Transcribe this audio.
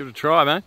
Give it a try, man.